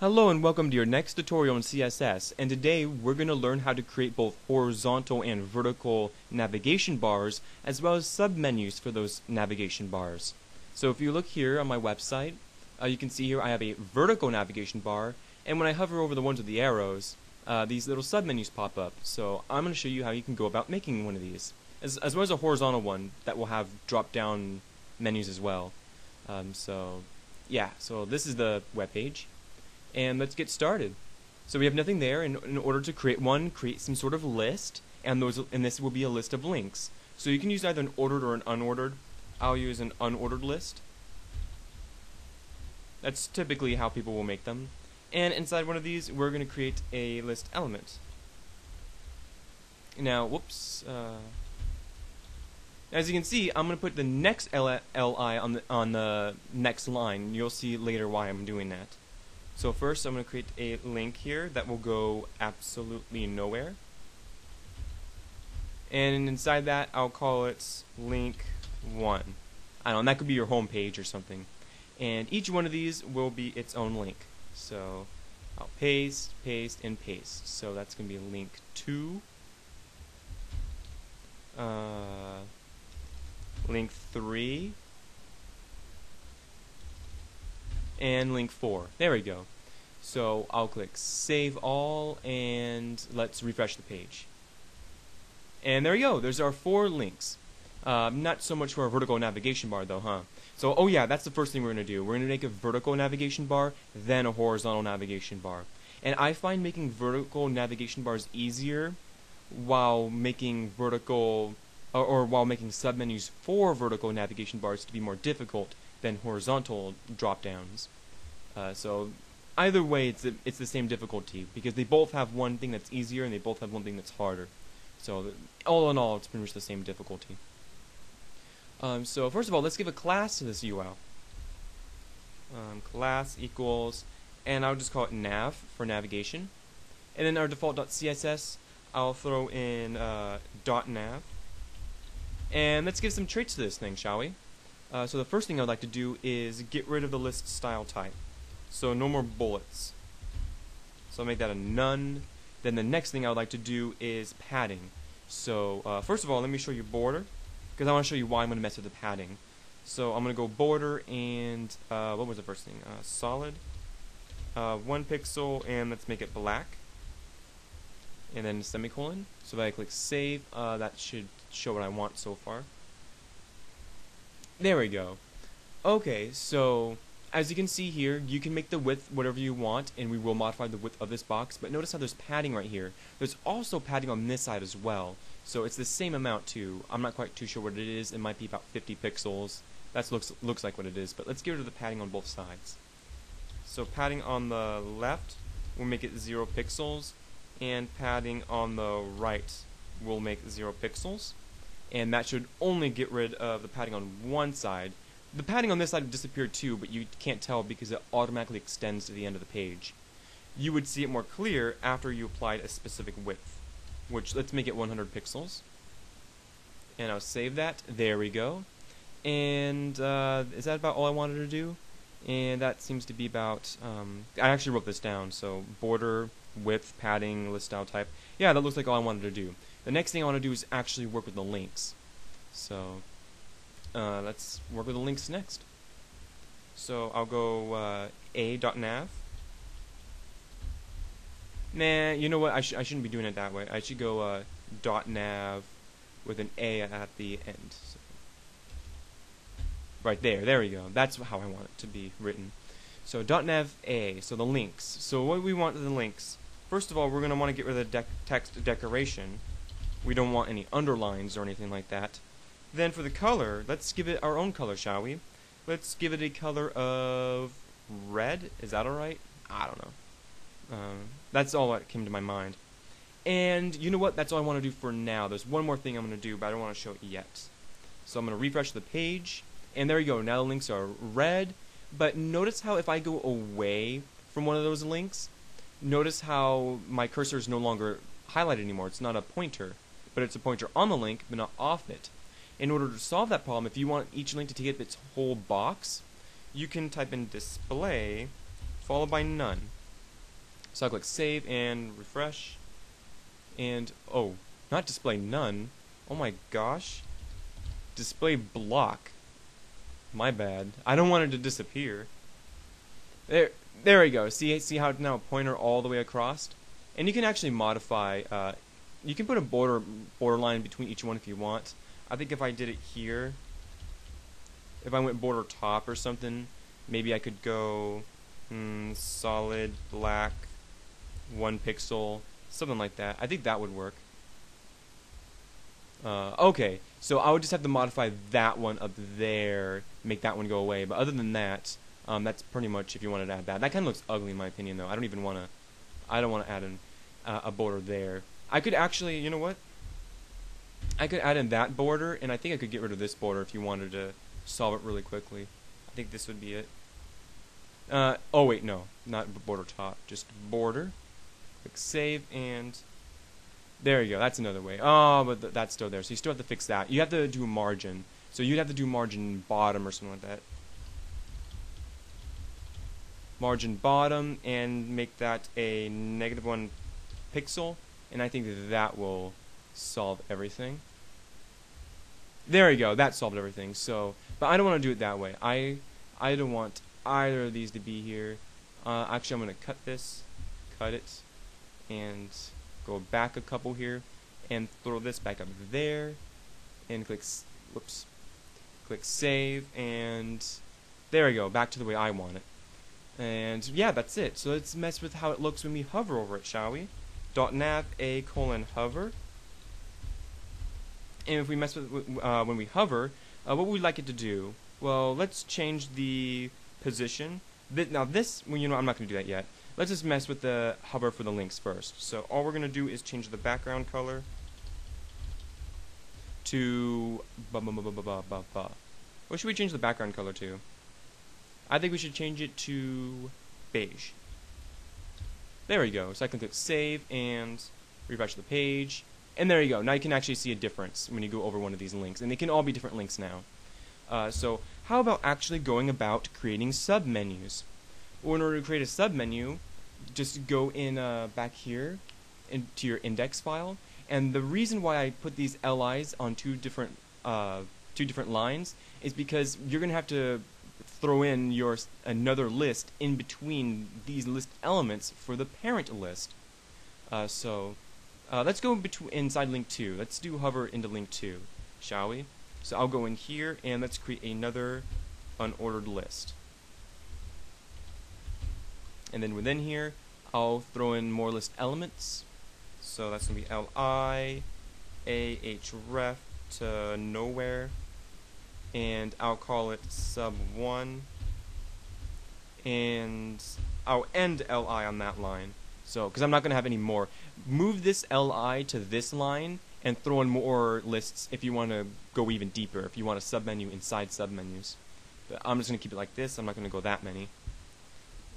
Hello and welcome to your next tutorial in CSS and today we're going to learn how to create both horizontal and vertical navigation bars as well as submenus for those navigation bars. So if you look here on my website uh, you can see here I have a vertical navigation bar and when I hover over the ones with the arrows uh, these little submenus pop up. So I'm going to show you how you can go about making one of these as, as well as a horizontal one that will have drop down menus as well. Um, so yeah, so this is the web page and let's get started. So we have nothing there. In, in order to create one, create some sort of list, and those and this will be a list of links. So you can use either an ordered or an unordered. I'll use an unordered list. That's typically how people will make them. And inside one of these, we're going to create a list element. Now, whoops. Uh, as you can see, I'm going to put the next li on the on the next line. You'll see later why I'm doing that. So first I'm going to create a link here that will go absolutely nowhere. And inside that I'll call it link 1. I don't know, and that could be your home page or something. And each one of these will be its own link. So I'll paste, paste, and paste. So that's going to be link 2. Uh, link 3 and link 4. There we go. So I'll click Save All and let's refresh the page. And there we go. There's our four links. Uh, not so much for a vertical navigation bar though, huh? So, oh yeah, that's the first thing we're going to do. We're going to make a vertical navigation bar, then a horizontal navigation bar. And I find making vertical navigation bars easier while making vertical, or, or while making submenus for vertical navigation bars to be more difficult than horizontal drop downs. Uh, so either way, it's a, it's the same difficulty because they both have one thing that's easier and they both have one thing that's harder. So all in all, it's pretty much the same difficulty. Um, so first of all, let's give a class to this UL. Um, class equals, and I'll just call it nav for navigation. And then our default .css, I'll throw in uh, .nav. And let's give some traits to this thing, shall we? Uh, so the first thing I'd like to do is get rid of the list style type. So no more bullets. So I'll make that a none. Then the next thing I would like to do is padding. So uh, first of all, let me show you border, because I want to show you why I'm going to mess with the padding. So I'm going to go border and uh, what was the first thing? Uh, solid, uh, one pixel, and let's make it black. And then semicolon. So if I click save, uh, that should show what I want so far. There we go. Okay, so as you can see here, you can make the width whatever you want, and we will modify the width of this box, but notice how there's padding right here. There's also padding on this side as well, so it's the same amount too. I'm not quite too sure what it is. It might be about 50 pixels. That looks, looks like what it is, but let's get rid of the padding on both sides. So padding on the left will make it 0 pixels, and padding on the right will make 0 pixels. And that should only get rid of the padding on one side, the padding on this side disappeared too, but you can't tell because it automatically extends to the end of the page. You would see it more clear after you applied a specific width, which let's make it 100 pixels. And I'll save that. There we go. And uh, is that about all I wanted to do? And that seems to be about, um, I actually wrote this down, so border, width, padding, list style type. Yeah, that looks like all I wanted to do. The next thing I want to do is actually work with the links. So uh, let's work with the links next. So I'll go uh, a.nav. Nah, you know what? I, sh I shouldn't be doing it that way. I should go uh, .nav with an A at the end. So right there, there we go. That's how I want it to be written. So dot .nav A, so the links. So what we want the links? First of all, we're going to want to get rid of the de text decoration. We don't want any underlines or anything like that. Then for the color, let's give it our own color, shall we? Let's give it a color of red. Is that alright? I don't know. Um, that's all that came to my mind. And you know what? That's all I want to do for now. There's one more thing I'm going to do, but I don't want to show it yet. So I'm going to refresh the page, and there you go. Now the links are red. But notice how if I go away from one of those links, notice how my cursor is no longer highlighted anymore. It's not a pointer, but it's a pointer on the link, but not off it. In order to solve that problem, if you want each link to take up its whole box, you can type in display followed by none. So I'll click save and refresh. And, oh, not display none. Oh my gosh. Display block. My bad. I don't want it to disappear. There, there we go. See, see how it's now a pointer all the way across? And you can actually modify, uh, you can put a border borderline between each one if you want. I think if I did it here, if I went border top or something, maybe I could go hmm, solid black, one pixel, something like that. I think that would work. Uh, okay, so I would just have to modify that one up there, make that one go away. But other than that, um, that's pretty much if you wanted to add that. That kind of looks ugly in my opinion, though. I don't even want to. I don't want to add an, uh, a border there. I could actually, you know what? I could add in that border, and I think I could get rid of this border if you wanted to solve it really quickly. I think this would be it. Uh, oh wait, no, not border top, just border. Click save and there you go. That's another way. Oh, but th that's still there. So you still have to fix that. You have to do margin. So you'd have to do margin bottom or something like that. Margin bottom and make that a negative one pixel. And I think that, that will solve everything. There you go. That solved everything. So, but I don't want to do it that way. I I don't want either of these to be here. Uh, actually, I'm going to cut this, cut it, and go back a couple here, and throw this back up there, and click, whoops, click save, and there we go, back to the way I want it. And yeah, that's it. So let's mess with how it looks when we hover over it, shall we? Dot nav a colon hover. And if we mess with uh, when we hover, uh, what would we like it to do? Well, let's change the position. Th now this, well, you know, I'm not going to do that yet. Let's just mess with the hover for the links first. So all we're going to do is change the background color to ba ba ba ba ba ba ba. What should we change the background color to? I think we should change it to beige. There we go. So I can click save and refresh the page. And there you go. Now you can actually see a difference when you go over one of these links. And they can all be different links now. Uh, so how about actually going about creating submenus? Well, in order to create a submenu, just go in uh, back here into your index file. And the reason why I put these LIs on two different uh, two different lines is because you're going to have to throw in your another list in between these list elements for the parent list. Uh, so uh, let's go between inside link 2. Let's do hover into link 2, shall we? So I'll go in here and let's create another unordered list. And then within here, I'll throw in more list elements. So that's going to be li, ahref to nowhere, and I'll call it sub1, and I'll end li on that line. So, because I'm not going to have any more. Move this li to this line, and throw in more lists if you want to go even deeper, if you want a submenu inside submenus. But I'm just going to keep it like this. I'm not going to go that many.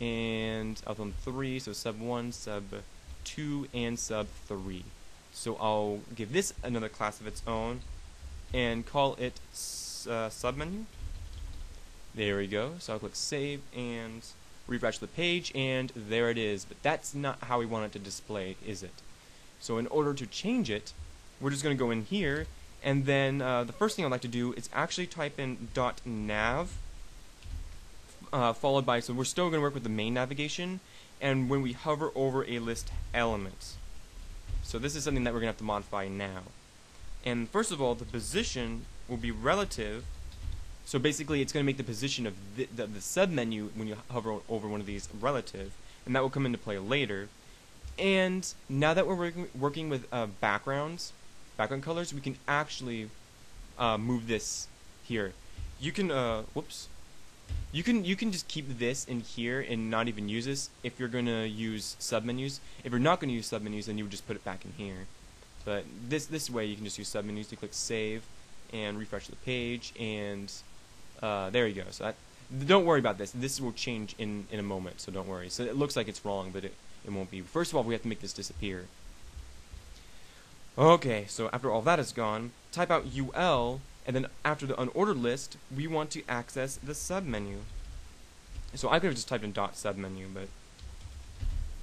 And I'll throw 3, so sub 1, sub 2, and sub 3. So I'll give this another class of its own and call it uh, submenu. There we go. So I'll click save and refresh the page and there it is. But that's not how we want it to display, is it? So in order to change it, we're just going to go in here, and then uh, the first thing I'd like to do is actually type in .nav, uh, followed by, so we're still going to work with the main navigation, and when we hover over a list element. So this is something that we're going to have to modify now. And first of all, the position will be relative. So basically, it's going to make the position of the, the, the submenu when you hover over one of these relative, and that will come into play later. And now that we're working, working with uh, backgrounds, background colors, we can actually uh, move this here. You can, uh, whoops. You can you can just keep this in here and not even use this if you're gonna use submenus. If you're not gonna use submenus, then you would just put it back in here. But this this way you can just use submenus. You click save and refresh the page, and uh, there you go. So don't worry about this. This will change in in a moment, so don't worry. So it looks like it's wrong, but it it won't be. First of all, we have to make this disappear. Okay, so after all that is gone, type out UL, and then after the unordered list, we want to access the submenu. So I could have just typed in dot submenu, but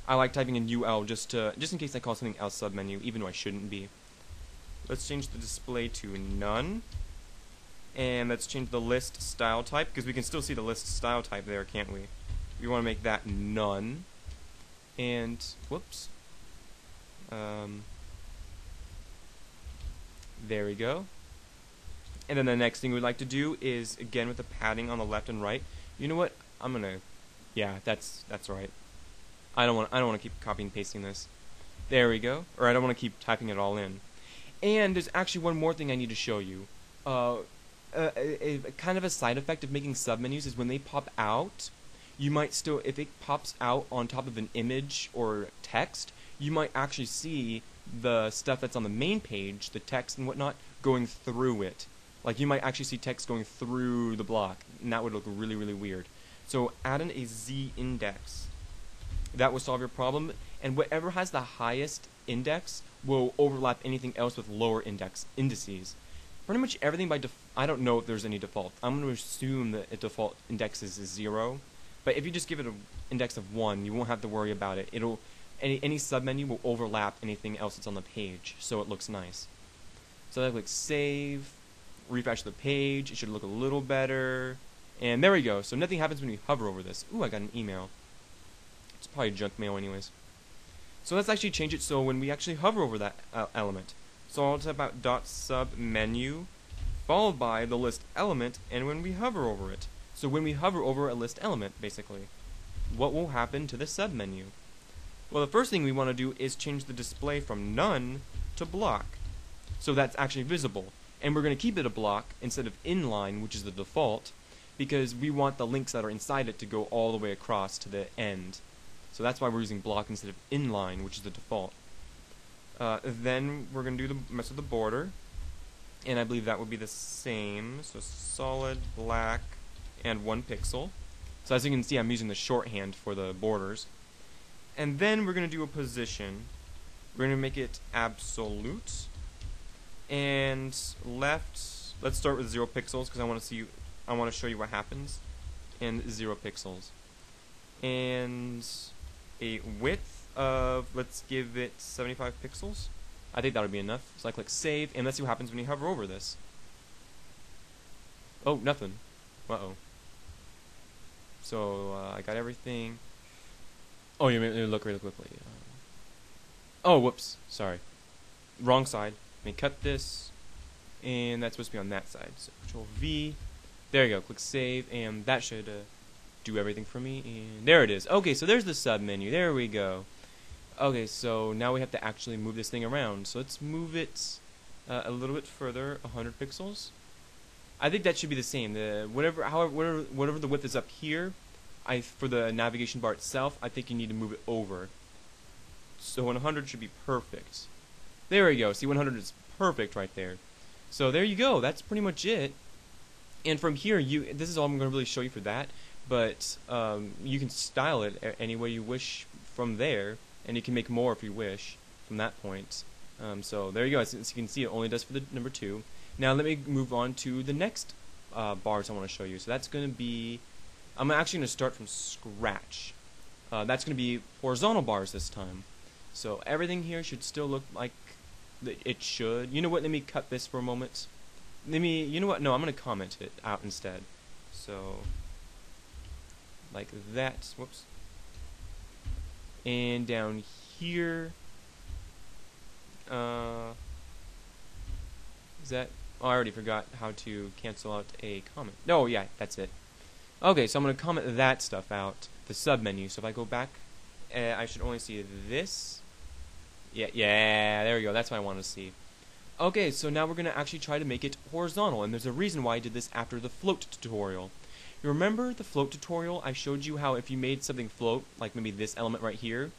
I like typing in UL just to just in case I call something else submenu, even though I shouldn't be. Let's change the display to none. And let's change the list style type, because we can still see the list style type there, can't we? We want to make that none. And, whoops. Um, there we go. And then the next thing we'd like to do is, again with the padding on the left and right, you know what? I'm gonna, yeah, that's that's right. I don't want I don't want to keep copying and pasting this. There we go. Or I don't want to keep typing it all in. And there's actually one more thing I need to show you. Uh, a, a, a kind of a side effect of making submenus is when they pop out, you might still, if it pops out on top of an image or text, you might actually see the stuff that's on the main page, the text and whatnot, going through it. Like you might actually see text going through the block, and that would look really, really weird. So add in a z index. That will solve your problem, and whatever has the highest index will overlap anything else with lower index indices. Pretty much everything by default. I don't know if there's any default. I'm going to assume that a default index is zero, but if you just give it an index of one, you won't have to worry about it. It'll any any submenu will overlap anything else that's on the page, so it looks nice. So I click save, refresh the page. It should look a little better, and there we go. So nothing happens when you hover over this. Ooh, I got an email. It's probably junk mail, anyways. So let's actually change it so when we actually hover over that uh, element. So I'll type out dot sub menu, followed by the list element, and when we hover over it. So when we hover over a list element, basically, what will happen to the submenu? Well, the first thing we want to do is change the display from none to block. So that's actually visible. And we're going to keep it a block instead of inline, which is the default, because we want the links that are inside it to go all the way across to the end. So that's why we're using block instead of inline, which is the default. Uh, then we're going to do the mess with the border. And I believe that would be the same. So solid, black, and one pixel. So as you can see, I'm using the shorthand for the borders. And then we're going to do a position. We're going to make it absolute. And left, let's start with zero pixels because I want to see, I want to show you what happens. And zero pixels. And a width of, let's give it 75 pixels. I think that would be enough. So I click save, and let's see what happens when you hover over this. Oh, nothing. Uh-oh. So, uh, I got everything. Oh, you may look really quickly. Uh, oh, whoops. Sorry. Wrong side. Let me cut this. And that's supposed to be on that side. So, Control V. There you go. Click save, and that should uh, do everything for me. And there it is. Okay, so there's the sub menu. There we go. Okay, so now we have to actually move this thing around. So let's move it uh, a little bit further, 100 pixels. I think that should be the same. The whatever, however, whatever, whatever the width is up here, I for the navigation bar itself, I think you need to move it over. So 100 should be perfect. There we go. See, 100 is perfect right there. So there you go. That's pretty much it. And from here, you this is all I'm going to really show you for that but um, you can style it any way you wish from there, and you can make more if you wish from that point. Um, so there you go. As, as, you can see, it only does for the number two. Now let me move on to the next uh, bars I want to show you. So that's going to be, I'm actually going to start from scratch. Uh, that's going to be horizontal bars this time. So everything here should still look like it should. You know what? Let me cut this for a moment. Let me. You know what? No, I'm going to comment it out instead. So like that. Whoops. And down here, uh, is that? Oh, I already forgot how to cancel out a comment. No, yeah, that's it. Okay, so I'm going to comment that stuff out, the sub menu. So if I go back, uh, I should only see this. Yeah, yeah, there we go. That's what I want to see. Okay, so now we're going to actually try to make it horizontal, and there's a reason why I did this after the float tutorial. You remember the float tutorial? I showed you how if you made something float, like maybe this element right here,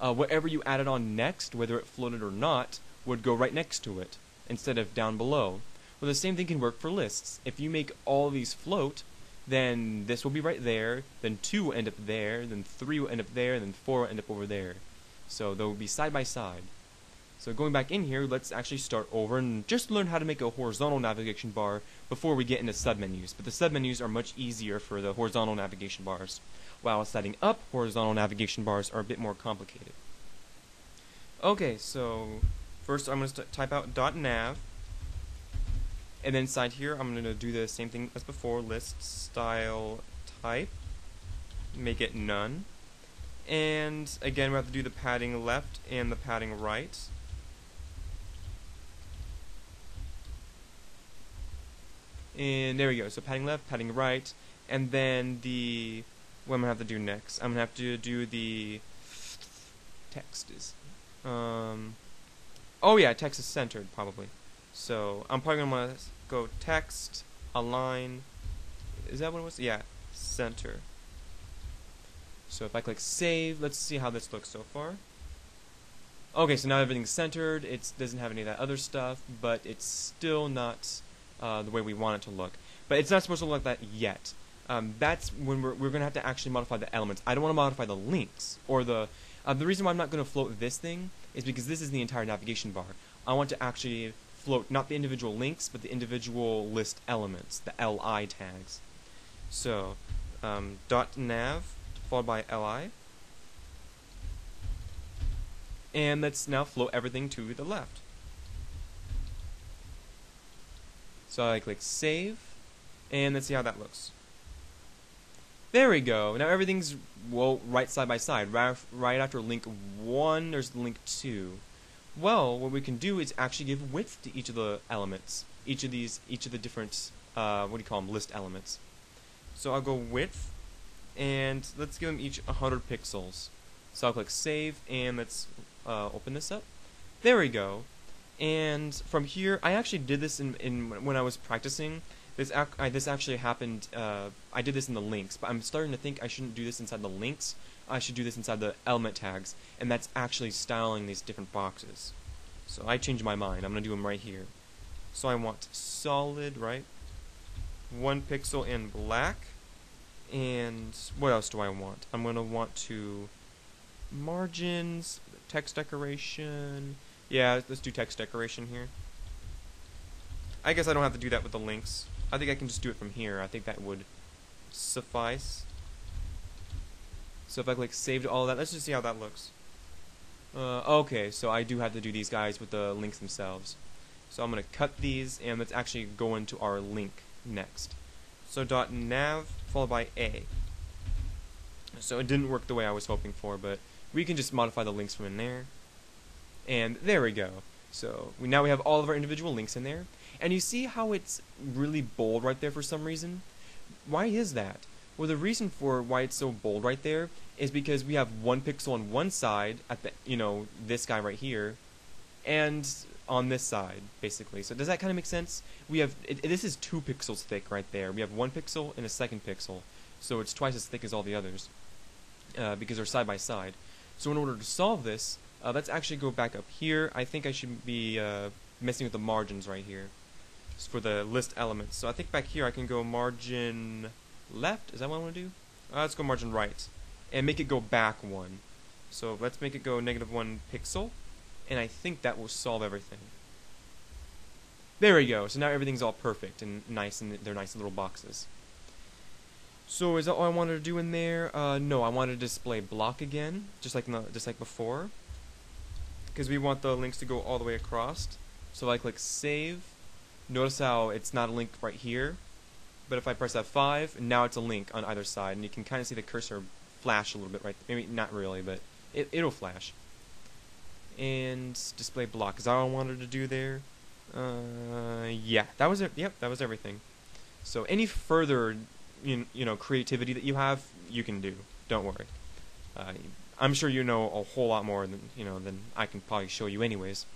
uh, whatever you added on next, whether it floated or not, would go right next to it, instead of down below. Well, the same thing can work for lists. If you make all these float, then this will be right there, then 2 will end up there, then 3 will end up there, then 4 will end up over there. So they'll be side by side. So going back in here, let's actually start over and just learn how to make a horizontal navigation bar before we get into submenus. But the submenus are much easier for the horizontal navigation bars, while setting up horizontal navigation bars are a bit more complicated. Okay, so first I'm going to type out .nav, and then inside here I'm going to do the same thing as before, list style type, make it none. And again, we have to do the padding left and the padding right. And there we go. So padding left, padding right, and then the what I'm gonna have to do next. I'm gonna have to do the text is. Um, oh yeah, text is centered probably. So I'm probably gonna go text align. Is that what it was? Yeah, center. So if I click save, let's see how this looks so far. Okay, so now everything's centered. It doesn't have any of that other stuff, but it's still not uh, the way we want it to look. But it's not supposed to look like that yet. Um, that's when we're, we're going to have to actually modify the elements. I don't want to modify the links or the. Uh, the reason why I'm not going to float this thing is because this is the entire navigation bar. I want to actually float not the individual links, but the individual list elements, the li tags. So, um, dot nav followed by li. And let's now float everything to the left. So I click save, and let's see how that looks. There we go. Now everything's well right side by side. Right, right after link 1, there's link 2. Well, what we can do is actually give width to each of the elements. Each of these, each of the different, uh, what do you call them, list elements. So I'll go width, and let's give them each 100 pixels. So I'll click save, and let's uh, open this up. There we go. And from here, I actually did this in, in when I was practicing. This ac I, this actually happened. Uh, I did this in the links, but I'm starting to think I shouldn't do this inside the links. I should do this inside the element tags, and that's actually styling these different boxes. So I changed my mind. I'm gonna do them right here. So I want solid, right? One pixel in black, and what else do I want? I'm gonna want to margins, text decoration. Yeah, let's do text decoration here. I guess I don't have to do that with the links. I think I can just do it from here. I think that would suffice. So if I click save to all that, let's just see how that looks. Uh, okay, so I do have to do these guys with the links themselves. So I'm going to cut these, and let's actually go into our link next. So dot nav followed by a. So it didn't work the way I was hoping for, but we can just modify the links from in there. And there we go. So we, now we have all of our individual links in there. And you see how it's really bold right there for some reason? Why is that? Well, the reason for why it's so bold right there is because we have one pixel on one side at the, you know, this guy right here, and on this side, basically. So does that kind of make sense? We have, it, this is two pixels thick right there. We have one pixel and a second pixel. So it's twice as thick as all the others, uh, because they're side by side. So in order to solve this, uh, let's actually go back up here. I think I should be uh, messing with the margins right here for the list elements. So I think back here I can go margin left. Is that what I want to do? Uh, let's go margin right. And make it go back one. So let's make it go negative one pixel. And I think that will solve everything. There we go. So now everything's all perfect and nice, and they're nice little boxes. So is that all I wanted to do in there? Uh, no, I wanted to display block again, just like the, just like before because we want the links to go all the way across. So if I click save, notice how it's not a link right here, but if I press F5, now it's a link on either side, and you can kind of see the cursor flash a little bit right Maybe not really, but it, it'll flash. And display block, is all I wanted to do there? Uh, yeah, that was it. Yep, that was everything. So any further, you, you know, creativity that you have, you can do. Don't worry. Uh, I'm sure you know a whole lot more than you know than I can probably show you anyways.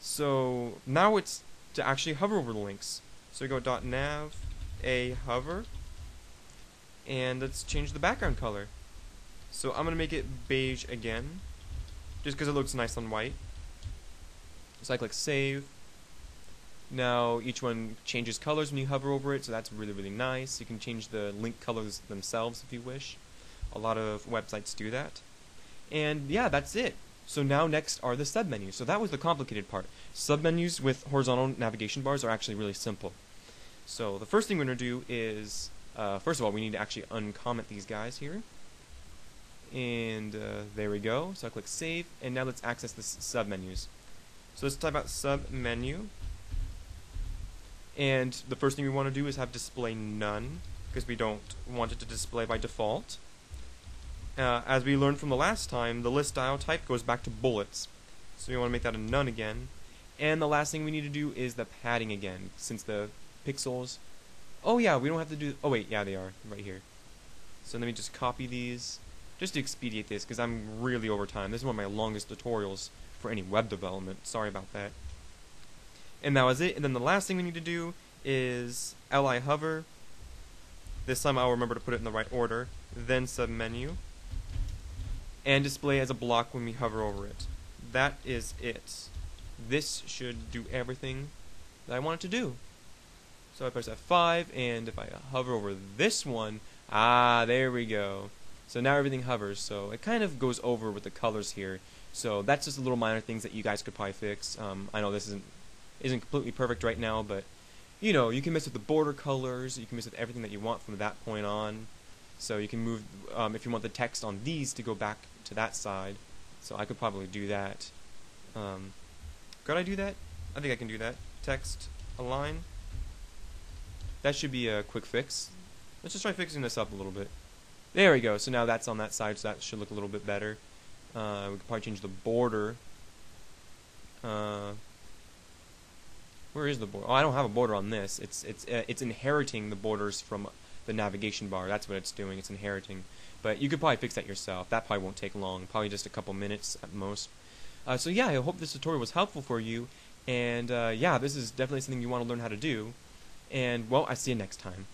So now it's to actually hover over the links. So we go .nav a hover, and let's change the background color. So I'm gonna make it beige again, just because it looks nice on white. So I click save. Now each one changes colors when you hover over it, so that's really really nice. You can change the link colors themselves if you wish. A lot of websites do that. And yeah, that's it. So now next are the submenus. So that was the complicated part. Submenus with horizontal navigation bars are actually really simple. So the first thing we're going to do is, uh, first of all, we need to actually uncomment these guys here. And uh, there we go. So I click Save, and now let's access the submenus. So let's type out submenu. And the first thing we want to do is have display none, because we don't want it to display by default. Uh, as we learned from the last time, the list style type goes back to bullets. So we want to make that a none again. And the last thing we need to do is the padding again, since the pixels... Oh yeah, we don't have to do... Oh wait, yeah they are, right here. So let me just copy these, just to expedite this, because I'm really over time. This is one of my longest tutorials for any web development. Sorry about that. And that was it. And then the last thing we need to do is li hover. This time I'll remember to put it in the right order. Then submenu and display as a block when we hover over it. That is it. This should do everything that I want it to do. So I press F5, and if I hover over this one, ah, there we go. So now everything hovers, so it kind of goes over with the colors here. So that's just a little minor things that you guys could probably fix. Um, I know this isn't isn't completely perfect right now, but you know, you can mess with the border colors, you can mess with everything that you want from that point on. So you can move, um, if you want the text on these to go back to that side. So I could probably do that. Um, could I do that? I think I can do that. Text align. That should be a quick fix. Let's just try fixing this up a little bit. There we go. So now that's on that side, so that should look a little bit better. Uh, we could probably change the border. Uh, where is the border? Oh, I don't have a border on this. It's it's uh, it's inheriting the borders from the navigation bar. That's what it's doing. It's inheriting. But you could probably fix that yourself. That probably won't take long. Probably just a couple minutes at most. Uh, so yeah, I hope this tutorial was helpful for you. And uh, yeah, this is definitely something you want to learn how to do. And well, I see you next time.